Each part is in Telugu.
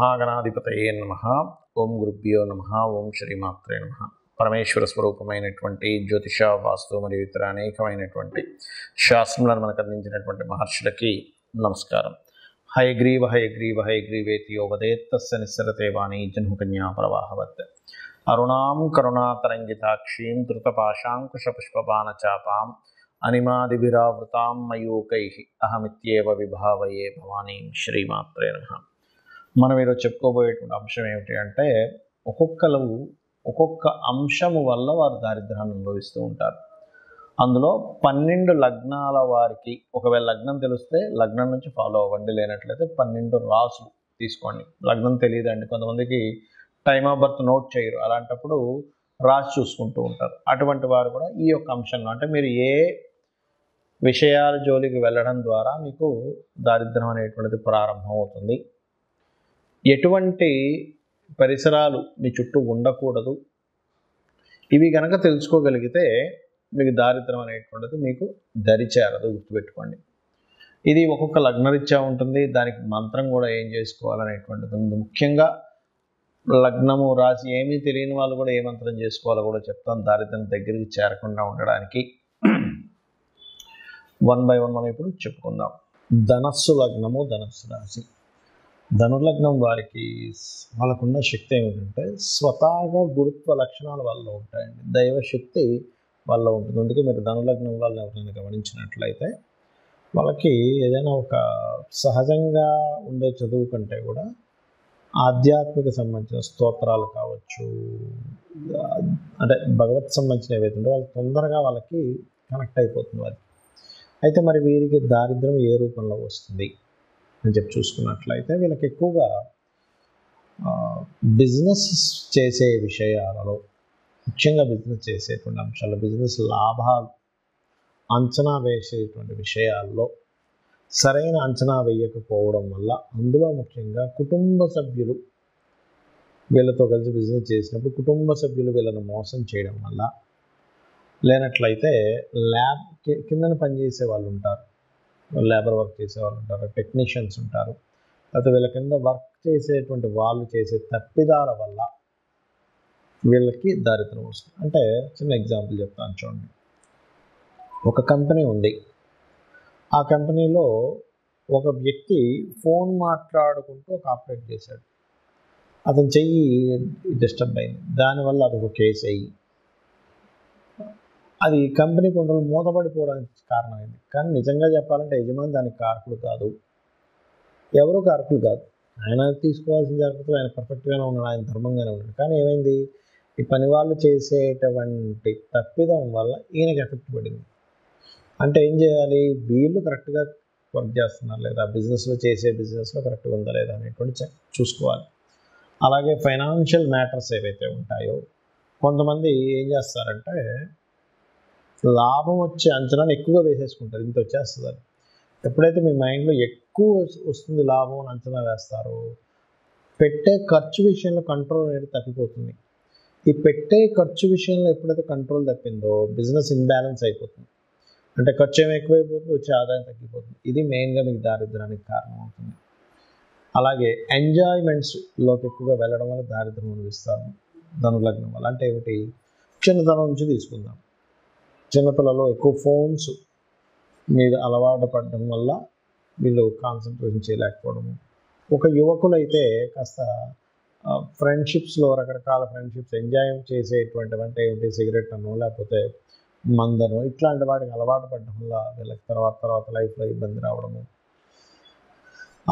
మహాగణాధిపతయే నమ. ఓం గురుభ్యో నమ. ఓం శ్రీమాత్రే నమ. పరమేశ్వర స్వరూపమైనటువంటి జ్యోతిష వాస్తు మరియు ఇతర అనేకమైనటువంటి శాస్త్రములను మనకు అందించినటువంటి మహర్షులకి నమస్కారం. హయగ్రీవ హయగ్రీవ హయగ్రీవేతి యోగదేత్తస్య నిస్సరతే వాణి జన్మకన్యా ప్రవాహవత్. అరుణాం కరుణాతరంగితాక్షీం ధృతపాశాంకుశపుష్పబాణచాపాం అనిమాదిభిరావృతాం మయూకై. అహమిత్యేవ విభావయే భవానీం శ్రీమాత్రే నమ. మనం ఈరోజు చెప్పుకోబోయేటువంటి అంశం ఏమిటి అంటే ఒక్కొక్కరు ఒక్కొక్క అంశము వల్ల వారు దారిద్ర్యాన్ని అనుభవిస్తూ ఉంటారు. అందులో పన్నెండు లగ్నాల వారికి ఒకవేళ లగ్నం తెలిస్తే లగ్నం నుంచి ఫాలో అవ్వండి. లేనట్లయితే పన్నెండు రాసులు తీసుకోండి. లగ్నం తెలియదండి. కొంతమందికి టైమ్ ఆఫ్ బర్త్ నోట్ చేయరు. అలాంటప్పుడు రాసి చూసుకుంటూ ఉంటారు. అటువంటి వారు కూడా ఈ యొక్క అంశంలో అంటే మీరు ఏ విషయాల జోలికి వెళ్ళడం ద్వారా మీకు దారిద్ర్యం అనేటువంటిది ప్రారంభం అవుతుంది ఎటువంటి పరిసరాలు మీ చుట్టూ ఉండకూడదు. ఇవి కనుక తెలుసుకోగలిగితే మీకు దారిద్రం అనేటువంటిది మీకు దరిచేరదు గుర్తుపెట్టుకోండి. ఇది ఒక్కొక్క లగ్నరీత్యా ఉంటుంది. దానికి మంత్రం కూడా ఏం చేసుకోవాలనేటువంటిది ఉంది ముఖ్యంగా లగ్నము రాసి ఏమీ తెలియని వాళ్ళు కూడా ఏ మంత్రం చేసుకోవాలో కూడా చెప్తాను దారిద్ర్యం దగ్గరికి చేరకుండా ఉండడానికి. వన్ బై వన్ మనం ఇప్పుడు చెప్పుకుందాం. ధనస్సు లగ్నము ధనస్సు రాశి. ధనుర్లగ్నం వారికి వాళ్ళకున్న శక్తి ఏమిటంటే స్వతహాగా గురుత్వ లక్షణాలు వల్ల ఉంటాయండి. దైవశక్తి వాళ్ళ ఉంటుంది. అందుకే మీరు ధనులగ్నం వాళ్ళు ఎవరైనా గమనించినట్లయితే వాళ్ళకి ఏదైనా ఒక సహజంగా ఉండే చదువు కంటే కూడా ఆధ్యాత్మిక సంబంధించిన స్తోత్రాలు కావచ్చు అంటే భగవత్ సంబంధించిన ఏవైతే వాళ్ళు తొందరగా వాళ్ళకి కనెక్ట్ అయిపోతుంది వారికి అయితే మరి వీరికి దారిద్ర్యం ఏ రూపంలో వస్తుంది? అని చెప్పి చూసుకున్నట్లయితే వీళ్ళకి ఎక్కువగా బిజినెస్ చేసే విషయాలలో ముఖ్యంగా బిజినెస్ చేసేటువంటి అంశాలు బిజినెస్ లాభాలు అంచనా వేసేటువంటి విషయాల్లో సరైన అంచనా వేయకపోవడం వల్ల అందులో ముఖ్యంగా కుటుంబ సభ్యులు వీళ్ళతో కలిసి బిజినెస్ చేసినప్పుడు కుటుంబ సభ్యులు వీళ్ళని మోసం చేయడం వల్ల లేనట్లయితే ల్యాబ్ కిందన పనిచేసే వాళ్ళు ఉంటారు. లేబర్ వర్క్ చేసే వాళ్ళు ఉంటారు టెక్నీషియన్స్ ఉంటారు. లేకపోతే వీళ్ళ కింద వర్క్ చేసేటువంటి వాళ్ళు చేసే తప్పిదాల వల్ల వీళ్ళకి దారిద్రం వస్తుంది. అంటే చిన్న ఎగ్జాంపుల్ చెప్తాను చూడండి. ఒక కంపెనీ ఉంది. ఆ కంపెనీలో ఒక వ్యక్తి ఫోన్ మాట్లాడుకుంటూ ఒక ఆపరేట్ చేశాడు. అతను చెయ్యి డిస్టర్బ్ అయింది. దానివల్ల అదొక కేసు అయ్యి అది కంపెనీ కొండలు మూతపడిపోవడానికి కారణమైంది. కానీ నిజంగా చెప్పాలంటే యజమాని దానికి కారకుడు కాదు. ఎవరు కారకులు కాదు. ఆయన తీసుకోవాల్సిన జాగ్రత్తలు ఆయన పర్ఫెక్ట్గానే ఉన్నాడు ఆయన ధర్మంగానే ఉన్నాడు. కానీ ఏమైంది? ఈ పని వాళ్ళు చేసేటువంటి తప్పిదం వల్ల ఈయనకి ఎఫెక్ట్ పడింది. అంటే ఏం చేయాలి? వీళ్ళు కరెక్ట్గా వర్క్ చేస్తున్నారు లేదా? బిజినెస్లో చేసే బిజినెస్లో కరెక్ట్గా ఉందా లేదా అనేటువంటి చెక్ చూసుకోవాలి. అలాగే ఫైనాన్షియల్ మ్యాటర్స్ ఏవైతే ఉంటాయో కొంతమంది ఏం చేస్తారంటే లాభం వచ్చే అంచనాను ఎక్కువగా వేసేసుకుంటారు. ఇంత వచ్చేస్తుందని ఎప్పుడైతే మీ మైండ్లో ఎక్కువ వస్తుంది లాభం అని అంచనా వేస్తారో పెట్టే ఖర్చు విషయంలో కంట్రోల్ అనేది తగ్గిపోతుంది ఈ పెట్టే ఖర్చు విషయంలో ఎప్పుడైతే కంట్రోల్ తప్పిందో బిజినెస్ ఇన్బ్యాలెన్స్ అయిపోతుంది. అంటే ఖర్చు ఏమి ఎక్కువైపోతుంది వచ్చే ఆదాయం తగ్గిపోతుంది. ఇది మెయిన్గా మీకు దారిద్రానికి కారణం అవుతుంది అలాగే ఎంజాయ్మెంట్స్లోకి ఎక్కువగా వెళ్ళడం వల్ల దారిద్రం అనుభవిస్తారు ధనులగ్నం వల్ల. అంటే ఏమిటి? చిన్నతనం నుంచి తీసుకుందాం. చిన్నపిల్లలు ఎక్కువ ఫోన్స్ మీద అలవాటు పడడం వల్ల వీళ్ళు కాన్సన్ట్రేషన్ చేయలేకపోవడము ఒక యువకులు అయితే కాస్త ఫ్రెండ్షిప్స్లో రకరకాల ఫ్రెండ్షిప్స్ ఎంజాయ్ చేసేటువంటి అంటే ఏమిటి? సిగరెట్ అనో లేకపోతే మందను ఇట్లాంటి వాటికి అలవాటు పడడం వల్ల వీళ్ళకి తర్వాత తర్వాత లైఫ్లో ఇబ్బంది రావడము.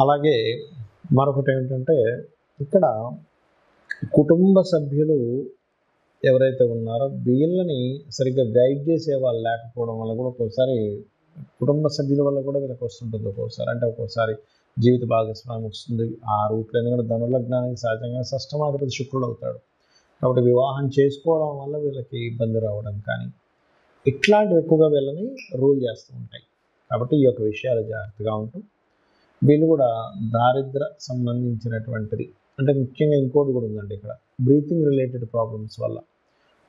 అలాగే మరొకటి ఏంటంటే ఇక్కడ కుటుంబ సభ్యులు ఎవరైతే ఉన్నారో వీళ్ళని సరిగ్గా గైడ్ చేసే వాళ్ళు లేకపోవడం వల్ల కూడా ఒక్కోసారి కుటుంబ సభ్యుల వల్ల కూడా వీళ్ళకి వస్తుంటుంది ఒక్కోసారి. అంటే ఒక్కోసారి జీవిత భాగస్వామి వస్తుంది. ఆ రూట్లో ఎందుకంటే ధనులగ్నానికి సహజంగా షష్టమాధిపతి శుక్రుడు అవుతాడు. కాబట్టి వివాహం చేసుకోవడం వల్ల వీళ్ళకి ఇబ్బంది రావడం కానీ ఇట్లాంటివి ఎక్కువగా వీళ్ళని రూల్ చేస్తూ ఉంటాయి. కాబట్టి ఈ యొక్క విషయాలు జాగ్రత్తగా ఉంటూ వీళ్ళు కూడా దారిద్ర సంబంధించినటువంటిది. అంటే ముఖ్యంగా ఇంకోటి కూడా ఉందండి ఇక్కడ. బ్రీతింగ్ రిలేటెడ్ ప్రాబ్లమ్స్ వల్ల.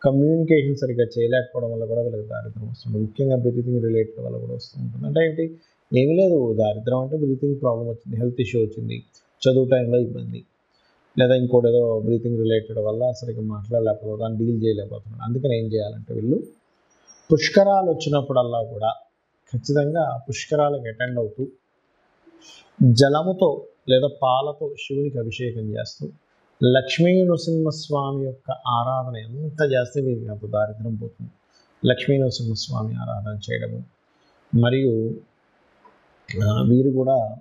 కమ్యూనికేషన్ సరిగ్గా చేయలేకపోవడం వల్ల కూడా వీళ్ళకి దారిద్రం వస్తుంది. ముఖ్యంగా బ్రీతింగ్ రిలేటెడ్ వల్ల కూడా వస్తూ ఉంటుంది అంటే ఏంటి? ఏమీ లేదు. దారిద్రం అంటే బ్రీతింగ్ ప్రాబ్లం వచ్చింది. హెల్త్ ఇష్యూ వచ్చింది. చదువు టైంలో ఇబ్బంది. లేదా ఇంకోటి ఏదో బ్రీతింగ్ రిలేటెడ్ వల్ల సరిగ్గా మాట్లాడలేకపోతున్నాను డీల్ చేయలేకపోతున్నాడు అందుకని ఏం చేయాలంటే వీళ్ళు పుష్కరాలు వచ్చినప్పుడల్లా కూడా ఖచ్చితంగా పుష్కరాలకు అటెండ్ అవుతూ జలముతో లేదా పాలతో శివునికి అభిషేకం చేస్తూ లక్ష్మీ నృసింహస్వామి యొక్క ఆరాధన ఎంత చేస్తే వీరికి అంత దారిద్ర్యం పోతుంది. లక్ష్మీ నృసింహస్వామి ఆరాధన చేయడము. మరియు వీరు కూడా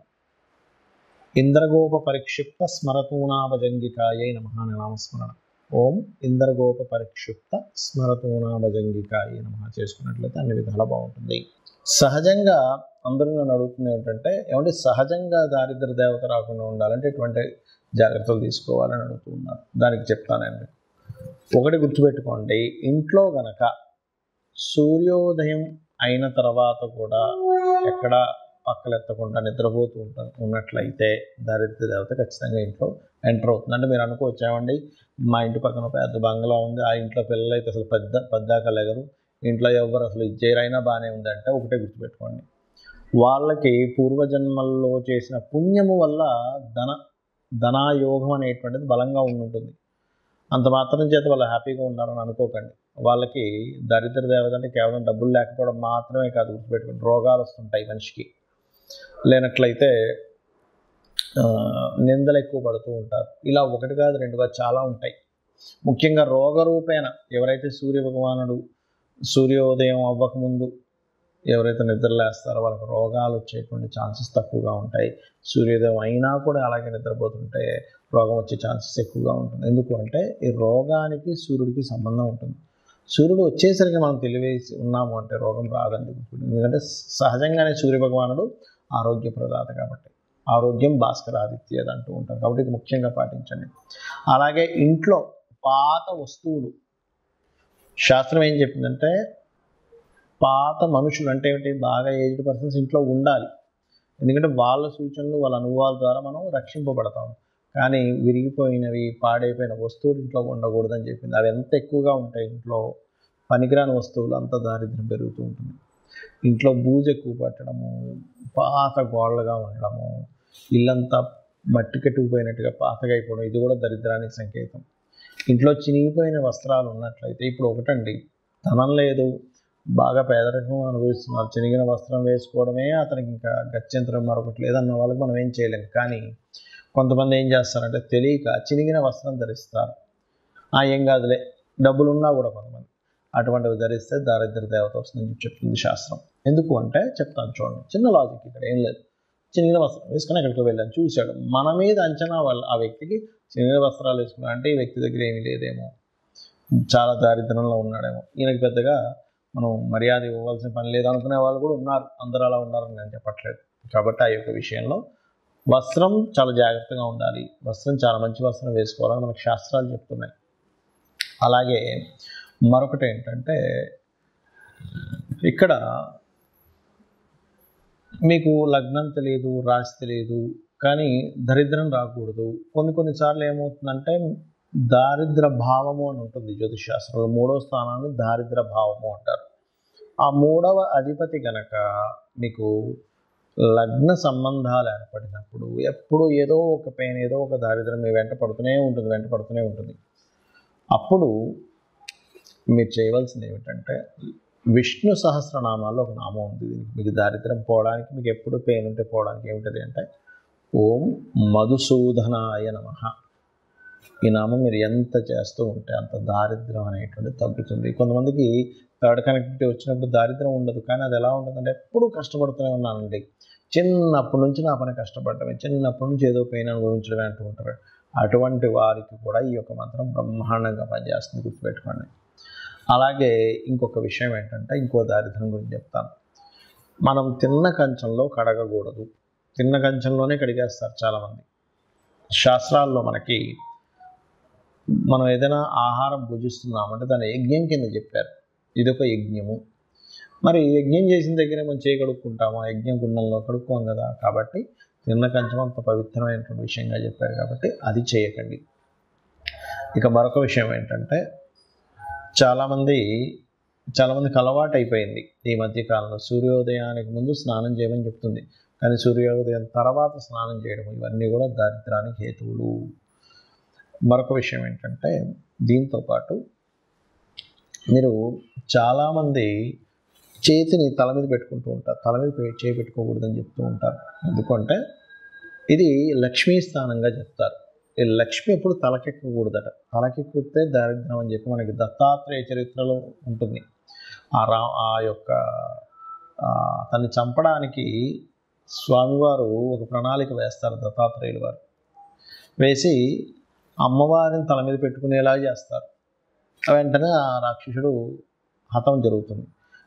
ఇంద్రగోప పరిక్షిప్త స్మరతూనాభజంగికాయై నమ నామస్మరణ. ఓం ఇంద్రగోప పరిక్షిప్త స్మరతూనాభజంగికాయ నమ చేసుకున్నట్లయితే అన్ని విధాలు బాగుంటుంది. సహజంగా అందరూ నన్ను అడుగుతుంది ఏంటంటే ఏమంటే సహజంగా దారిద్ర దేవత రాకుండా ఉండాలంటే ఎటువంటి జాగ్రత్తలు తీసుకోవాలని అడుగుతున్నారు దానికి చెప్తానండి ఒకటి గుర్తుపెట్టుకోండి ఇంట్లో గనక సూర్యోదయం అయిన తర్వాత కూడా ఎక్కడ పక్కలెత్తకుండా నిద్రపోతూ ఉంటా- ఉన్నట్లయితే దారిద్ర దేవత ఖచ్చితంగా ఇంట్లో ఎంటర్ అవుతుంది. అంటే మీరు అనుకోవచ్చామండి మా ఇంటి పక్కన పెద్ద బంగ్లా ఉంది ఆ ఇంట్లో పిల్లలు అయితే అసలు పెద్ద పెద్దాక ఇంట్లో ఎవరు అసలు ఇచ్చేరైనా బాగానే ఉందంటే ఒకటే గుర్తుపెట్టుకోండి. వాళ్ళకి పూర్వజన్మల్లో చేసిన పుణ్యము వల్ల ధన ధనాయోగం అనేటువంటిది బలంగా ఉంటుంది అంత మాత్రం చేత వాళ్ళు హ్యాపీగా ఉన్నారని అనుకోకండి. వాళ్ళకి దరిద్ర దేవత అంటే కేవలం డబ్బులు లేకపోవడం మాత్రమే కాదు గుర్తుపెట్టుకుని రోగాలు వస్తుంటాయి మనిషికి. లేనట్లయితే నిందలు ఎక్కువ పడుతూ ఉంటారు. ఇలా ఒకటి కాదు రెండుగా చాలా ఉంటాయి. ముఖ్యంగా రోగరూపేణ. ఎవరైతే సూర్య భగవానుడు సూర్యోదయం అవ్వకముందు ఎవరైతే నిద్రలేస్తారో వాళ్ళకి రోగాలు వచ్చేటువంటి ఛాన్సెస్ తక్కువగా ఉంటాయి. సూర్యోదయం అయినా కూడా అలాగే నిద్రపోతుంటే రోగం వచ్చే ఛాన్సెస్ ఎక్కువగా ఉంటుంది. ఎందుకు అంటే ఈ రోగానికి సూర్యుడికి సంబంధం ఉంటుంది. సూర్యుడు వచ్చేసరికి మనం తెలివేసి ఉన్నాము అంటే రోగం రాదండి ఎందుకంటే సహజంగానే సూర్య భగవానుడు ఆరోగ్య ప్రదాత కాబట్టి. ఆరోగ్యం భాస్కరాదిత్యది అంటూ ఉంటారు కాబట్టి ఇది ముఖ్యంగా పాటించండి. అలాగే ఇంట్లో పాత వస్తువులు శాస్త్రం ఏం చెప్పిందంటే పాత మనుషులు అంటే ఏంటి బాగా ఏజ్డ్ పర్సన్స్ ఇంట్లో ఉండాలి. ఎందుకంటే వాళ్ళ సూచనలు వాళ్ళ అనుభవాల ద్వారా మనం రక్షింపబడతాం కానీ విరిగిపోయినవి పాడైపోయిన వస్తువులు ఇంట్లో ఉండకూడదని చెప్పింది. అవి ఎంత ఎక్కువగా ఉంటాయి ఇంట్లో? పనికిరాని వస్తువులు అంత దారిద్ర్యం పెరుగుతూ ఉంటుంది. ఇంట్లో బూజు ఎక్కువ పట్టడము పాత గోళ్ళగా ఉండడము ఇల్లంతా మట్టి కట్టుకుపోయినట్టుగా పాతగా అయిపోవడం ఇది కూడా దరిద్రానికి సంకేతం. ఇంట్లో చినిగిపోయిన వస్త్రాలు ఉన్నట్లయితే ఇప్పుడు ఒకటండి. ధనం లేదు బాగా పేదరికం అనుభవిస్తున్నారు. చినిగిన వస్త్రం వేసుకోవడమే అతనికి ఇంకా గత్యంతరం మరొకటి లేదన్న వాళ్ళకి మనం ఏం చేయలేము కానీ కొంతమంది ఏం చేస్తారంటే తెలియక చినిగిన వస్త్రం ధరిస్తారు. ఆ ఏం కాదులే డబ్బులు ఉన్నా కూడా కొంతమంది అటువంటివి ధరిస్తే దారిద్ర దేవత వస్తుందని చెప్తుంది శాస్త్రం. ఎందుకు అంటే చెప్తాను చూడండి. చిన్న లాజిక్ ఇక్కడ ఏం లేదు. చినిగిన వస్త్రం వేసుకుని ఎక్కడికి వెళ్ళాను చూశాడు. మన మీద అంచనా వల్ల ఆ వ్యక్తికి చినిగిన వస్త్రాలు వేసుకున్నా అంటే ఈ వ్యక్తి దగ్గర ఏమీ లేదేమో. చాలా దారిద్రంలో ఉన్నాడేమో. ఈయనకి పెద్దగా మనం మర్యాద ఇవ్వవలసిన పని లేదు అనుకునే వాళ్ళు కూడా ఉన్నారు. అందరూ అలా ఉన్నారని నేను చెప్పట్లేదు. కాబట్టి ఆ యొక్క విషయంలో వస్త్రం చాలా జాగ్రత్తగా ఉండాలి. వస్త్రం చాలా మంచి వస్త్రం వేసుకోవాలని మనకు శాస్త్రాలు చెప్తున్నాయి. అలాగే మరొకటి ఏంటంటే ఇక్కడ మీకు లగ్నం తెలియదు రాశి తెలియదు కానీ దరిద్రం రాకూడదు. కొన్ని కొన్నిసార్లు ఏమవుతుందంటే దారిద్ర భావము అని ఉంటుంది జ్యోతిషాస్త్రంలో మూడవ స్థానాన్ని దారిద్ర భావము అంటారు. ఆ మూడవ అధిపతి గనక మీకు లగ్న సంబంధాలు ఏర్పడినప్పుడు ఎప్పుడు ఏదో ఒక పెయిన్ ఏదో ఒక దారిద్రం మీ వెంట పడుతూనే ఉంటుంది వెంట పడుతూనే ఉంటుంది. అప్పుడు మీరు చేయవలసింది ఏమిటంటే విష్ణు సహస్రనామాల్లో ఒక నామం ఉంది. దీనికి మీకు దారిద్రం పోవడానికి మీకు ఎప్పుడు పెయిన్ ఉంటే పోవడానికి ఏమిటది అంటే ఓం మధుసూదనాయ నమ. ఈ నామం మీరు ఎంత చేస్తూ ఉంటే అంత దారిద్రం అనేటువంటి తగ్గుతుంది. కొంతమందికి థర్డ్ కనెక్టివిటీ వచ్చినప్పుడు దారిద్రం ఉండదు. కానీ అది ఎలా ఉంటుందంటే ఎప్పుడూ కష్టపడుతూనే ఉన్నానండి. చిన్నప్పటి నుంచి నా పని కష్టపడటమే. చిన్నప్పటి నుంచి ఏదో పెయిన్ అనుభవించడమే అంటూ ఉంటారు. అటువంటి వారికి కూడా ఈ యొక్క మంత్రం బ్రహ్మాండంగా పనిచేస్తుంది. గుర్తుపెట్టుకోండి. అలాగే ఇంకొక విషయం ఏంటంటే ఇంకో దారిద్ర్యం గురించి చెప్తాను. మనం తిన్న కంచంలో కడగకూడదు. తిన్న కంచంలోనే కడిగేస్తారు చాలామంది. శాస్త్రాల్లో మనకి మనం ఏదైనా ఆహారం భుజిస్తున్నామంటే దాని యజ్ఞం కింద చెప్పారు. ఇది ఒక యజ్ఞము. మరి యజ్ఞం చేసిన దగ్గరే మనం చేయగడుక్కుంటాము యజ్ఞం గుండంలో కడుక్కోం కదా? కాబట్టి తిన్న కంచం అంత పవిత్రమైనటువంటి విషయంగా చెప్పారు కాబట్టి అది చేయకండి. ఇక మరొక విషయం ఏంటంటే చాలామంది చాలామందికి అలవాటు అయిపోయింది ఈ మధ్యకాలంలో సూర్యోదయానికి ముందు స్నానం చేయమని చెప్తుంది. కానీ సూర్యోదయం తర్వాత స్నానం చేయడం ఇవన్నీ కూడా దారిద్రానికి హేతువులు. మరొక విషయం ఏంటంటే దీంతో పాటు మీరు చాలామంది చేతిని తల మీద పెట్టుకుంటూ ఉంటారు. తల మీద చేయి పెట్టుకోకూడదని చెప్తూ ఉంటారు. ఎందుకంటే ఇది లక్ష్మీ స్థానంగా చెప్తారు. ఈ లక్ష్మి ఎప్పుడు తలకెక్కకూడదట. తలకెక్కితే దారిద్ర్యం అని చెప్పి మనకి దత్తాత్రేయ చరిత్రలో ఉంటుంది. ఆ రా ఆ యొక్క ఆ, తన్ని చంపడానికి స్వామివారు ఒక ప్రణాళిక వేస్తారు దత్తాత్రేయులు వారు. వేసి అమ్మవారిని తల మీద పెట్టుకునేలా చేస్తారు. వెంటనే ఆ రాక్షసుడు హతం జరుగుతుంది.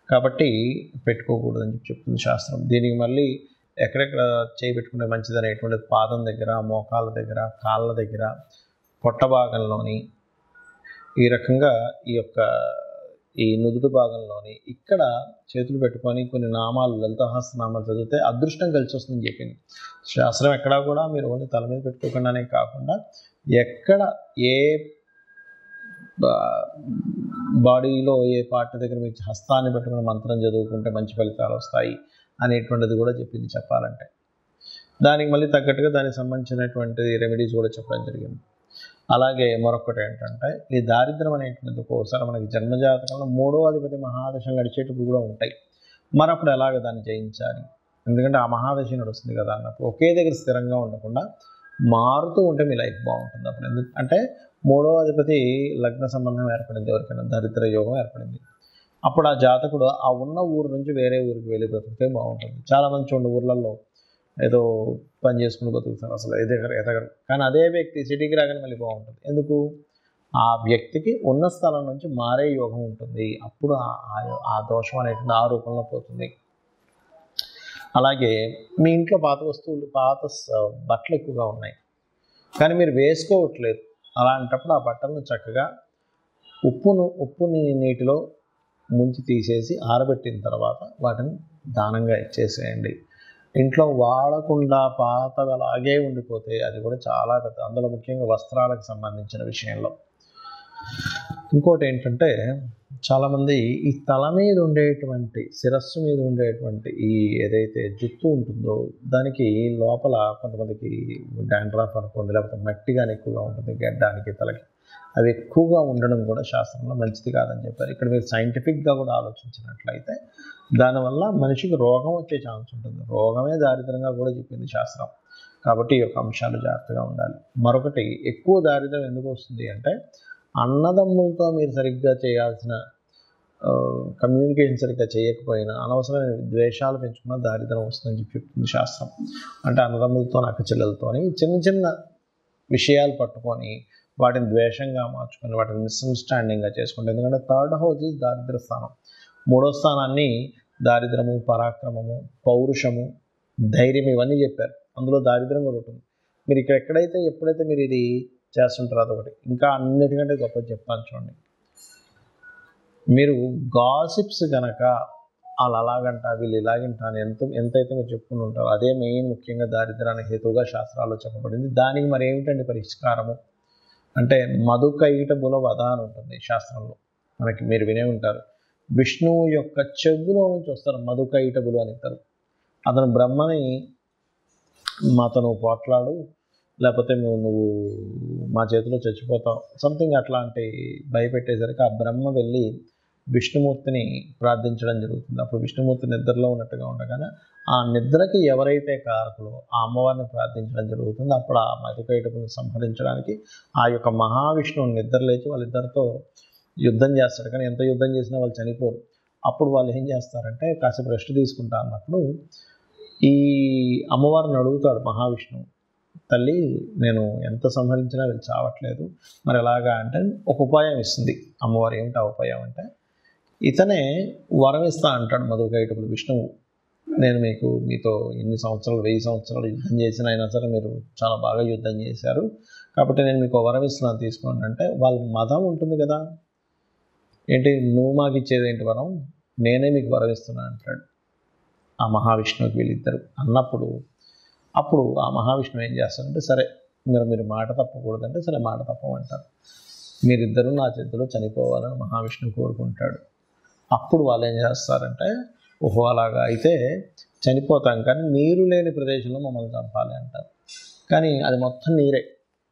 కాబట్టి పెట్టుకోకూడదని చెప్పి చెప్తుంది శాస్త్రం. దీనికి మళ్ళీ ఎక్కడెక్కడ చేయి పెట్టుకుంటే మంచిది అనేటువంటి పాదం దగ్గర మోకాళ్ళ దగ్గర కాళ్ళ దగ్గర పొట్ట భాగంలోని ఈ రకంగా ఈ యొక్క ఈ నుదుటి భాగంలోని ఇక్కడ చేతులు పెట్టుకొని కొన్ని నామాలు లలితహాస్తనామాలు చదివితే అదృష్టం కలిసి వస్తుందని చెప్పింది. శాస్త్రం ఎక్కడా కూడా మీరు ఓన్లీ తల మీద పెట్టుకోకుండానే కాకుండా ఎక్కడ ఏ బా- బాడీలో ఏ పార్ట్ దగ్గర మీకు హస్తాన్ని పెట్టుకుని మంత్రం చదువుకుంటే మంచి ఫలితాలు వస్తాయి అనేటువంటిది కూడా చెప్పింది చెప్పాలంటే. దానికి మళ్ళీ తగ్గట్టుగా దానికి సంబంధించినటువంటి రెమెడీస్ కూడా చెప్పడం జరిగింది. అలాగే మరొకటి ఏంటంటే ఈ దారిద్రం అనేటువంటిది ఒక్కోసారి మనకి జన్మజాతకంలో మూడో అధిపతి మహాదశం గడిచేటప్పుడు కూడా ఉంటాయి. మరప్పుడు ఎలాగ దాన్ని జయించాలి? ఎందుకంటే ఆ మహాదశ నడుస్తుంది కదా అన్నప్పుడు ఒకే దగ్గర స్థిరంగా ఉండకుండా మారుతూ ఉంటే మీ లైఫ్ బాగుంటుంది అప్పుడు. ఎందుకు అంటే మూడో అధిపతి లగ్న సంబంధం ఏర్పడింది ఎవరికైనా దరిద్ర యోగం ఏర్పడింది. అప్పుడు ఆ జాతకుడు ఆ ఉన్న ఊరు నుంచి వేరే ఊరికి వెళ్ళి బ్రతికితే బాగుంటుంది. చాలామంది చూడండి ఊర్లలో ఏదో పని చేసుకుని బతుకుతారు అసలు ఎదగరు ఎదగరు కానీ అదే వ్యక్తి సిటీకి రాగానే మళ్ళీ బాగుంటుంది. ఎందుకు? ఆ వ్యక్తికి ఉన్న స్థలం నుంచి మారే యోగం ఉంటుంది. అప్పుడు ఆ- ఆ దోషం అనేటువంటి ఆ రూపంలో పోతుంది. అలాగే మీ ఇంట్లో పాత వస్తువులు పాత బట్టలు ఎక్కువగా ఉన్నాయి. కానీ మీరు వేసుకోవట్లేదు. అలాంటప్పుడు ఆ బట్టలను చక్కగా ఉప్పును ఉప్పుని నీటిలో ముంచి తీసేసి ఆరబెట్టిన తర్వాత వాటిని దానంగా ఇచ్చేసేయండి. ఇంట్లో వాడకుండా పాతగలాగే ఉండిపోతే అది కూడా చాలా పెద్ద అందులో ముఖ్యంగా వస్త్రాలకు సంబంధించిన విషయంలో. ఇంకోటి ఏంటంటే చాలామంది ఈ తల మీద ఉండేటువంటి శిరస్సు మీద ఉండేటువంటి ఈ ఏదైతే జుత్తు ఉంటుందో దానికి లోపల కొంతమందికి డాండ్రాఫ్ అనుకోండి లేకపోతే మట్టి కానీ ఎక్కువగా ఉంటుంది గడ్డానికి తలకి. అవి ఎక్కువగా ఉండడం కూడా శాస్త్రంలో మంచిది కాదని చెప్పారు. ఇక్కడ మీరు సైంటిఫిక్గా కూడా ఆలోచించినట్లయితే దానివల్ల మనిషికి రోగం వచ్చే ఛాన్స్ ఉంటుంది. రోగమే దారిద్రంగా కూడా చెప్పింది శాస్త్రం. కాబట్టి ఈ యొక్క అంశాలు జాగ్రత్తగా ఉండాలి. మరొకటి ఎక్కువ దారిద్రం ఎందుకు వస్తుంది అంటే అన్నదమ్ములతో మీరు సరిగ్గా చేయాల్సిన కమ్యూనికేషన్ సరిగ్గా చేయకపోయినా అనవసరమైన ద్వేషాలు పెంచుకున్న దారిద్రం వస్తుందని చెప్పి చెప్తుంది శాస్త్రం. అంటే అన్నదమ్ములతో అక్క చెల్లెలతోని చిన్న చిన్న విషయాలు పట్టుకొని వాటిని ద్వేషంగా మార్చుకొని వాటిని మిస్అండర్స్టాండింగ్గా చేసుకుంటే ఎందుకంటే థర్డ్ హౌస్ ఇస్ దారిద్ర స్థానం. మూడో స్థానాన్ని దారిద్రము పరాక్రమము పౌరుషము ధైర్యం ఇవన్నీ చెప్పారు. అందులో దారిద్రం కూడా ఉంటుంది. మీరు ఇక్కడ ఎక్కడైతే ఎప్పుడైతే మీరు ఇది చేస్తుంటారు అదొకటి. ఇంకా అన్నిటికంటే గొప్ప చెప్తాను చూడండి. మీరు గాసిప్స్ కనుక వాళ్ళు అలాగంట వీళ్ళు ఇలాగంట అని ఎంత ఎంతైతే మీరు చెప్పుకుని ఉంటారో అదే మెయిన్ ముఖ్యంగా దారిద్రానికి హేతువుగా శాస్త్రాల్లో చెప్పబడింది. దానికి మరి ఏమిటండి పరిష్కారము? అంటే మధుకైట బుల వధ అని ఉంటుంది శాస్త్రంలో. మనకి మీరు వినే ఉంటారు. విష్ణువు యొక్క చెవులో నుంచి వస్తారు మధుకైటబులు అని అంటారు. అతను బ్రహ్మని మాతను పోట్లాడు లేకపోతే మేము నువ్వు మా చేతిలో చచ్చిపోతావు. సంథింగ్ అట్లాంటి భయపెట్టేసరికి ఆ బ్రహ్మ వెళ్ళి విష్ణుమూర్తిని ప్రార్థించడం జరుగుతుంది. అప్పుడు విష్ణుమూర్తి నిద్రలో ఉన్నట్టుగా ఉండగానే ఆ నిద్రకి ఎవరైతే కారకులో ఆ అమ్మవారిని ప్రార్థించడం జరుగుతుంది. అప్పుడు ఆ మధుకైటకుని సంహరించడానికి ఆ యొక్క మహావిష్ణువు నిద్ర లేచి వాళ్ళిద్దరితో యుద్ధం చేస్తాడు. కానీ ఎంత యుద్ధం చేసినా వాళ్ళు చనిపోరు. అప్పుడు వాళ్ళు ఏం చేస్తారంటే కాసేపు రెస్ట్ తీసుకుంటా అన్నప్పుడు ఈ అమ్మవారిని అడుగుతాడు మహావిష్ణువు. తల్లి నేను ఎంత సంహరించినా వీళ్ళు చావట్లేదు. మరి ఎలాగా అంటే ఒక ఉపాయం ఇస్తుంది. అమ్మవారు ఏమిటి ఆ ఉపాయం అంటే ఇతనే వరం ఇస్తా అంటాడు మధుకైటప్పుడు విష్ణువు నేను మీకు మీతో ఎన్ని సంవత్సరాలు వెయ్యి సంవత్సరాలు యుద్ధం చేసిన అయినా సరే మీరు చాలా బాగా యుద్ధం చేశారు. కాబట్టి నేను మీకు వరం ఇస్తున్నాను తీసుకోండి అంటే వాళ్ళ మతం ఉంటుంది కదా. ఏంటి? నువ్వు మాకు ఇచ్చేది ఏంటి వరం? నేనే మీకు వరం ఇస్తున్నా అంటాడు. ఆ మహావిష్ణువుకి వీళ్ళిద్దరు అన్నప్పుడు అప్పుడు ఆ మహావిష్ణువు ఏం చేస్తారంటే సరే మీరు మీరు మాట తప్పకూడదంటే సరే మాట తప్పమంటారు. మీరిద్దరూ నా చేతిలో చనిపోవాలని మహావిష్ణువు కోరుకుంటాడు. అప్పుడు వాళ్ళు ఏం చేస్తారంటే ఓహో అలాగా అయితే చనిపోతాం కానీ నీరు లేని ప్రదేశంలో మమ్మల్ని చంపాలి అంటారు. కానీ అది మొత్తం నీరే.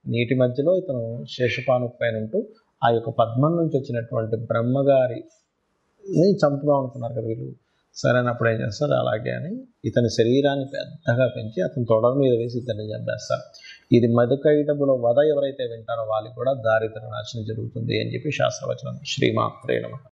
నీటి మధ్యలో ఇతను శేషపాను పైన ఉంటూ ఆ యొక్క పద్మం నుంచి వచ్చినటువంటి బ్రహ్మగారిని చంపుదాం అనుకున్నారు కదా వీళ్ళు. సరైనప్పుడు ఏం చేస్తారు అలాగే అని ఇతని శరీరాన్ని పెద్దగా పెంచి అతని తొడల మీద వేసి ఇతన్ని చంపేస్తారు ఇది మధుకైటబుల వధ ఎవరైతే వింటారో వాళ్ళకి కూడా దారిద్ర నాశనం జరుగుతుంది అని చెప్పి శాస్త్రవచనం. శ్రీమాత్రే నమ.